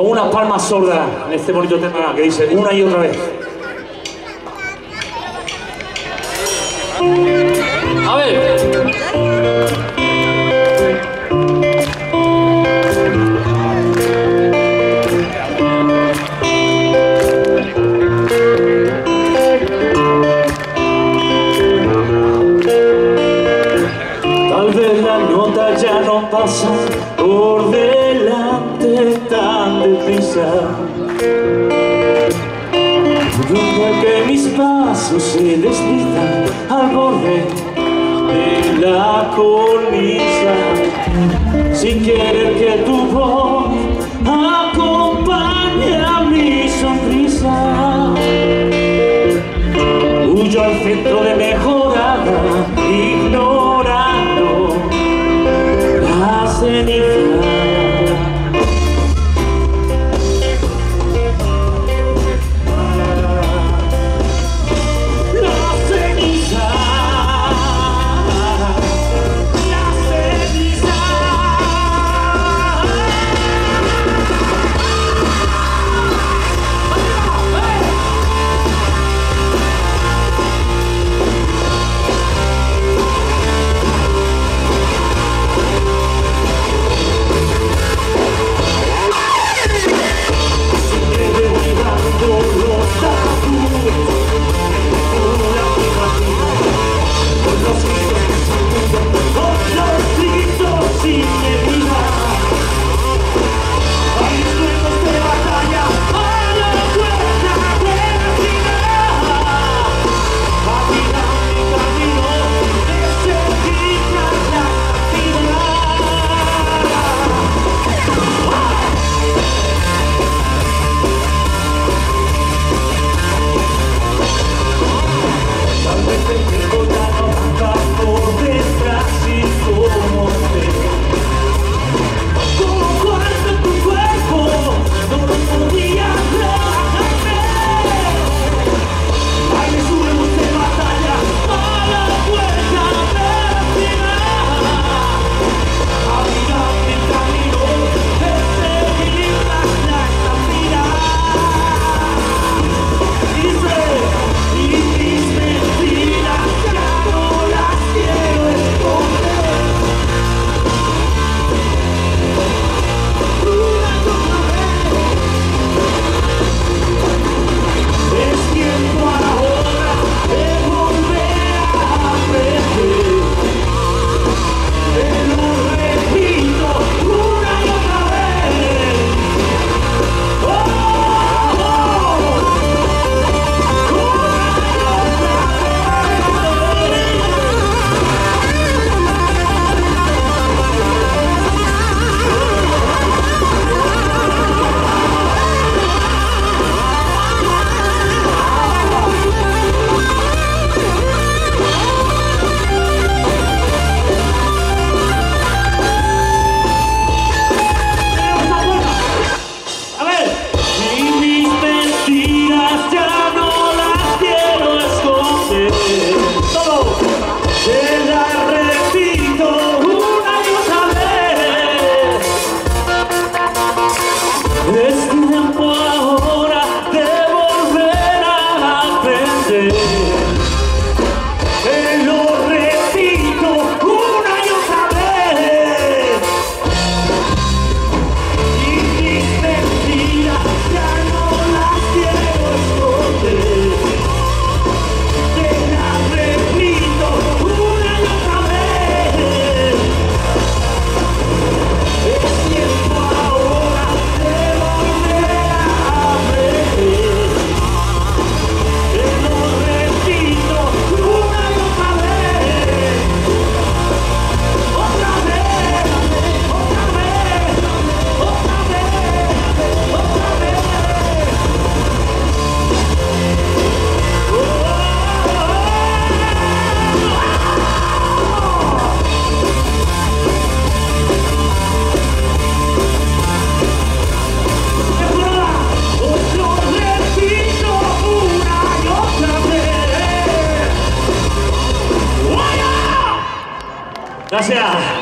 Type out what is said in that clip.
con unas palmas sordas en este bonito tema que dice una y otra vez. A ver. Tal vez la nota ya no pasa regresar que mis pasos se deslizan al borde de la colisa Sin querer que tu voz acompañe a mi sonrisa. Huyo al centro de mí 感谢